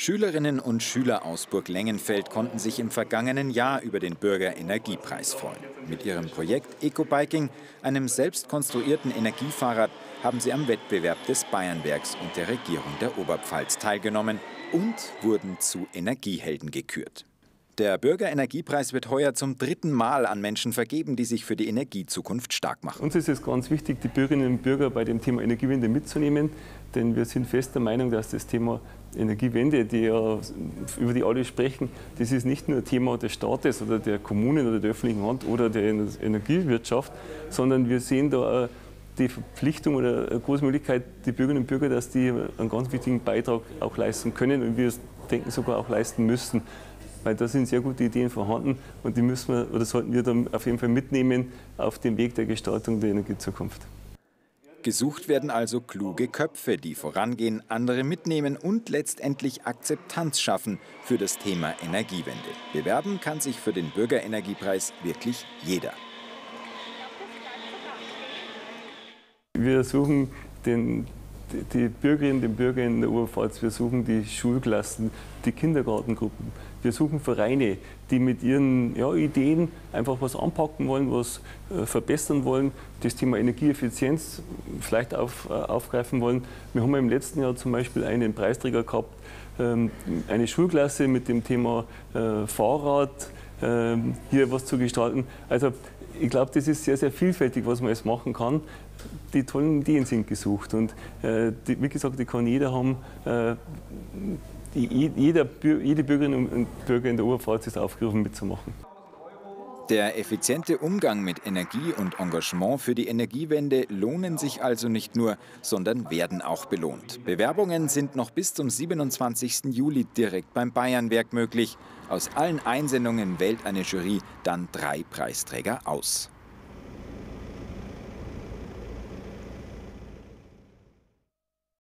Schülerinnen und Schüler aus Burg-Lengenfeld konnten sich im vergangenen Jahr über den Bürgerenergiepreis freuen. Mit ihrem Projekt Ecobiking, einem selbst konstruierten Energiefahrrad, haben sie am Wettbewerb des Bayernwerks und der Regierung der Oberpfalz teilgenommen und wurden zu Energiehelden gekürt. Der Bürgerenergiepreis wird heuer zum dritten Mal an Menschen vergeben, die sich für die Energiezukunft stark machen. Uns ist es ganz wichtig, die Bürgerinnen und Bürger bei dem Thema Energiewende mitzunehmen, denn wir sind fest der Meinung, dass das Thema Energiewende, die ja, über die alle sprechen, das ist nicht nur Thema des Staates oder der Kommunen oder der öffentlichen Hand oder der Energiewirtschaft, sondern wir sehen da die Verpflichtung oder eine große Möglichkeit, die Bürgerinnen und Bürger, dass die einen ganz wichtigen Beitrag auch leisten können und wir denken sogar auch leisten müssen weil da sind sehr gute Ideen vorhanden und die müssen wir oder sollten wir dann auf jeden Fall mitnehmen auf dem Weg der Gestaltung der Energiezukunft. Gesucht werden also kluge Köpfe, die vorangehen, andere mitnehmen und letztendlich Akzeptanz schaffen für das Thema Energiewende. Bewerben kann sich für den Bürgerenergiepreis wirklich jeder. Wir suchen den die Bürgerinnen und Bürger in der Oberpfalz, wir suchen die Schulklassen, die Kindergartengruppen, wir suchen Vereine, die mit ihren ja, Ideen einfach was anpacken wollen, was äh, verbessern wollen, das Thema Energieeffizienz vielleicht auf, äh, aufgreifen wollen. Wir haben im letzten Jahr zum Beispiel einen Preisträger gehabt, ähm, eine Schulklasse mit dem Thema äh, Fahrrad, hier was zu gestalten. Also ich glaube, das ist sehr, sehr vielfältig, was man jetzt machen kann. Die tollen Ideen sind gesucht und äh, die, wie gesagt, die kann jeder haben. Äh, die, jeder, jede Bürgerin und Bürger in der Oberpfalz ist aufgerufen mitzumachen. Der effiziente Umgang mit Energie und Engagement für die Energiewende lohnen sich also nicht nur, sondern werden auch belohnt. Bewerbungen sind noch bis zum 27. Juli direkt beim Bayernwerk möglich. Aus allen Einsendungen wählt eine Jury dann drei Preisträger aus.